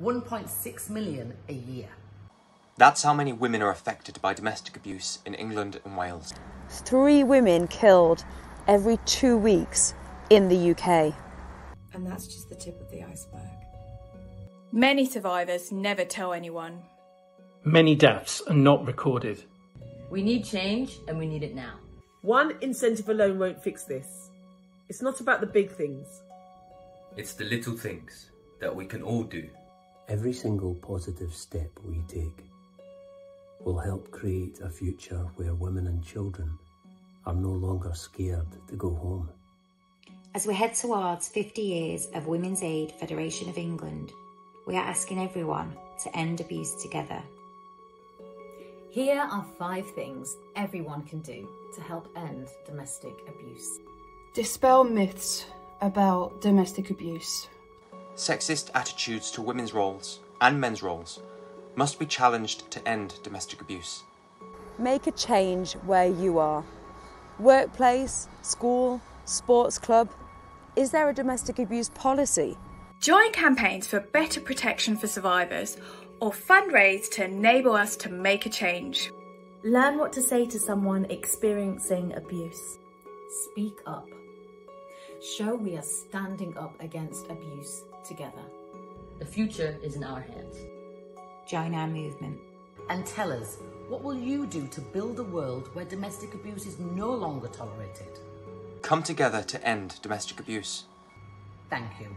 1.6 million a year. That's how many women are affected by domestic abuse in England and Wales. Three women killed every two weeks in the UK. And that's just the tip of the iceberg. Many survivors never tell anyone. Many deaths are not recorded. We need change and we need it now. One incentive alone won't fix this. It's not about the big things. It's the little things that we can all do. Every single positive step we take will help create a future where women and children are no longer scared to go home. As we head towards 50 years of Women's Aid Federation of England, we are asking everyone to end abuse together. Here are five things everyone can do to help end domestic abuse. Dispel myths about domestic abuse. Sexist attitudes to women's roles and men's roles must be challenged to end domestic abuse. Make a change where you are. Workplace, school, sports club. Is there a domestic abuse policy? Join campaigns for better protection for survivors or fundraise to enable us to make a change. Learn what to say to someone experiencing abuse. Speak up. Show we are standing up against abuse together. The future is in our hands. Join our movement. And tell us, what will you do to build a world where domestic abuse is no longer tolerated? Come together to end domestic abuse. Thank you.